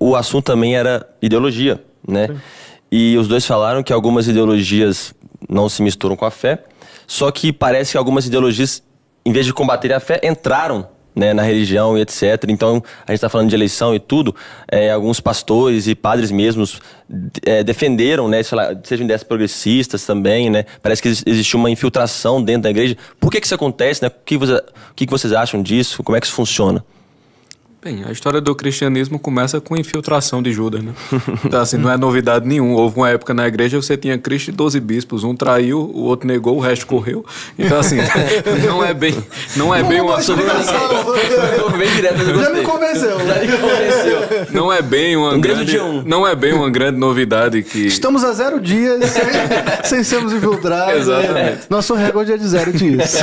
o assunto também era ideologia, né? Sim. E os dois falaram que algumas ideologias não se misturam com a fé, só que parece que algumas ideologias, em vez de combater a fé, entraram né, na religião e etc. Então, a gente está falando de eleição e tudo. É, alguns pastores e padres mesmos é, defenderam, né, sejam ideias progressistas também, né? Parece que existe uma infiltração dentro da igreja. Por que, que isso acontece? Né? O, que você, o que vocês acham disso? Como é que isso funciona? Bem, a história do cristianismo começa com a infiltração de Judas, né? Então, assim, não é novidade nenhuma. Houve uma época na igreja você tinha Cristo e 12 bispos. Um traiu, o outro negou, o resto correu. Então, assim, não é bem, não é bem uma... Já me convenceu. Já me convenceu. Não é bem uma um grande... Não é bem uma grande novidade que... Estamos a zero dias sem, sem sermos infiltrados. Né? Exatamente. Né? Nosso recorde é de zero dias.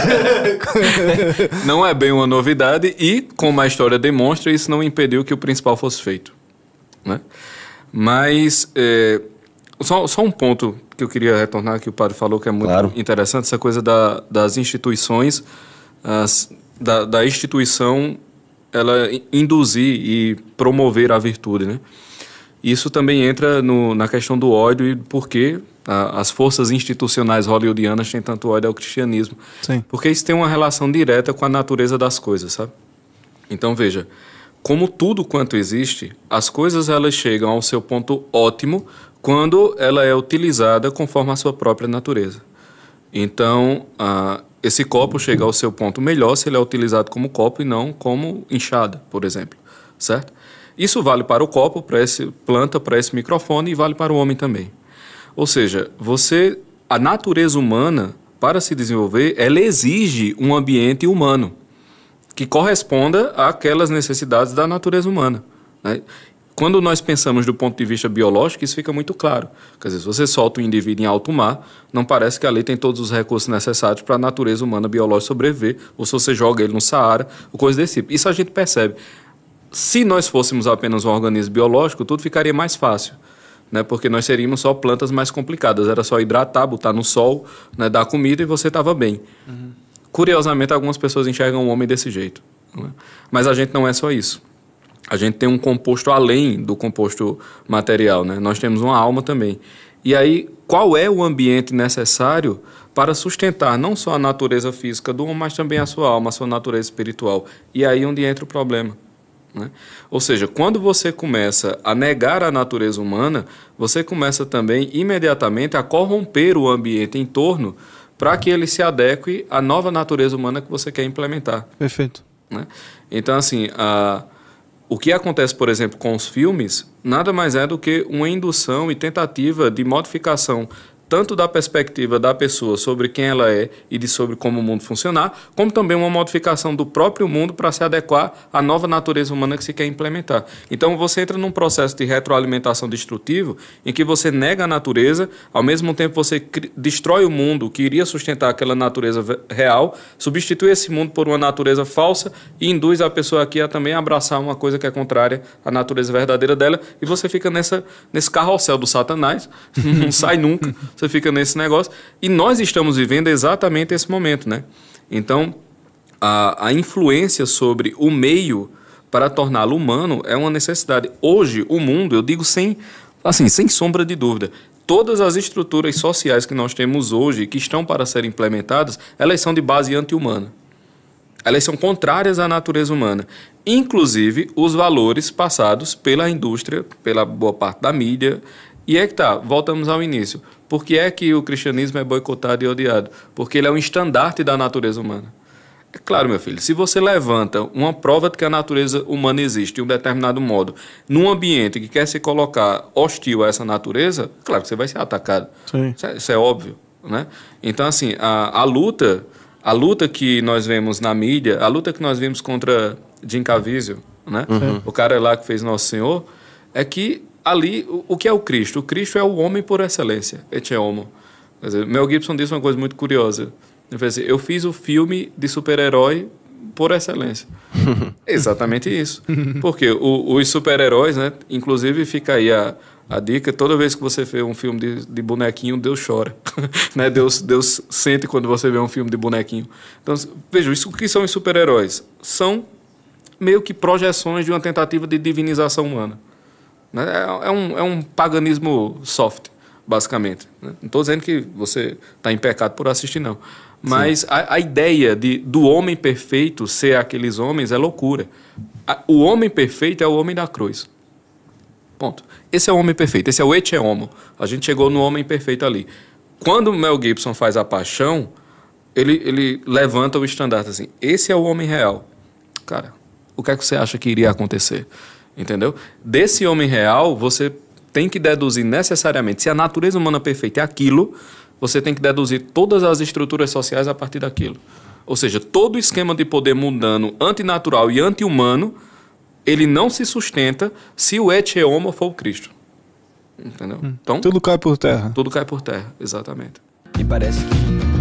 não é bem uma novidade e, como a história demonstra, indústria, isso não impediu que o principal fosse feito. Né? Mas, é, só, só um ponto que eu queria retornar, que o padre falou que é muito claro. interessante, essa coisa da, das instituições, as, da, da instituição ela induzir e promover a virtude, né? Isso também entra no, na questão do ódio e por que as forças institucionais hollywoodianas têm tanto ódio ao cristianismo. Sim. Porque isso tem uma relação direta com a natureza das coisas, sabe? Então, veja, como tudo quanto existe, as coisas elas chegam ao seu ponto ótimo quando ela é utilizada conforme a sua própria natureza. Então, uh, esse copo chega ao seu ponto melhor se ele é utilizado como copo e não como enxada, por exemplo, certo? Isso vale para o copo, para essa planta, para esse microfone e vale para o homem também. Ou seja, você, a natureza humana, para se desenvolver, ela exige um ambiente humano que corresponda àquelas necessidades da natureza humana. Né? Quando nós pensamos do ponto de vista biológico, isso fica muito claro. Quer dizer, se você solta um indivíduo em alto mar, não parece que ali tem todos os recursos necessários para a natureza humana biológica sobreviver, ou se você joga ele no Saara, ou coisa desse tipo. Isso a gente percebe. Se nós fôssemos apenas um organismo biológico, tudo ficaria mais fácil. Né, porque nós seríamos só plantas mais complicadas. Era só hidratar, botar no sol, né, dar comida e você estava bem. Uhum. Curiosamente, algumas pessoas enxergam o homem desse jeito. É? Mas a gente não é só isso. A gente tem um composto além do composto material, né? Nós temos uma alma também. E aí, qual é o ambiente necessário para sustentar não só a natureza física do homem, mas também a sua alma, a sua natureza espiritual? E aí é onde entra o problema. Né? Ou seja, quando você começa a negar a natureza humana, você começa também imediatamente a corromper o ambiente em torno para que ele se adeque à nova natureza humana que você quer implementar. Perfeito. Né? Então, assim, a, o que acontece, por exemplo, com os filmes, nada mais é do que uma indução e tentativa de modificação tanto da perspectiva da pessoa sobre quem ela é e de sobre como o mundo funcionar, como também uma modificação do próprio mundo para se adequar à nova natureza humana que se quer implementar. Então você entra num processo de retroalimentação destrutivo em que você nega a natureza, ao mesmo tempo você destrói o mundo que iria sustentar aquela natureza real, substitui esse mundo por uma natureza falsa e induz a pessoa aqui a também abraçar uma coisa que é contrária à natureza verdadeira dela e você fica nessa nesse carrossel do satanás, não sai nunca você fica nesse negócio. E nós estamos vivendo exatamente esse momento, né? Então, a, a influência sobre o meio para torná-lo humano é uma necessidade. Hoje, o mundo, eu digo sem, assim, sem sombra de dúvida, todas as estruturas sociais que nós temos hoje, que estão para serem implementadas, elas são de base anti-humana. Elas são contrárias à natureza humana. Inclusive os valores passados pela indústria, pela boa parte da mídia. E é que tá, voltamos ao início. Por que é que o cristianismo é boicotado e odiado? Porque ele é um estandarte da natureza humana. É claro, meu filho, se você levanta uma prova de que a natureza humana existe de um determinado modo, num ambiente que quer se colocar hostil a essa natureza, claro que você vai ser atacado. Isso é, isso, é, óbvio. Né? Então, assim, a, a luta a luta que nós vemos na mídia, a luta que nós vimos contra Jim Caviezel, né? Uhum. o cara lá que fez Nosso Senhor, é que ali, o, o, que é o Cristo? O Cristo é o homem por excelência, et homo. Quer dizer, Mel Gibson disse uma coisa muito curiosa. Ele assim, eu fiz o filme de super-herói por excelência. Exatamente isso. Porque o, os super-heróis, né? Inclusive fica aí a, a dica, toda vez que você vê um filme de, de bonequinho, Deus chora. né? Deus, Deus sente quando você vê um filme de bonequinho. Então, veja, isso que são os super-heróis? São meio que projeções de uma tentativa de divinização humana. Né? É, é, um, é um paganismo soft, basicamente. Né? Não estou dizendo que você está em pecado por assistir, não. Mas a, a, ideia de, do homem perfeito ser aqueles homens é loucura. A, o homem perfeito é o homem da cruz. Ponto. Esse é o homem perfeito, esse é o ete homo. A gente chegou no homem perfeito ali. Quando Mel Gibson faz a paixão, ele, ele levanta o estandarte assim: esse é o homem real. Cara, o que é que você acha que iria acontecer? Entendeu? Desse homem real, você tem que deduzir necessariamente se a natureza humana perfeita é aquilo, você tem que deduzir todas as estruturas sociais a partir daquilo. Ou seja, todo o esquema de poder mundano, antinatural e anti-humano, ele não se sustenta se o et homo for o Cristo. Entendeu? Hum. Então, tudo cai por terra. Tudo cai por terra, exatamente. E parece que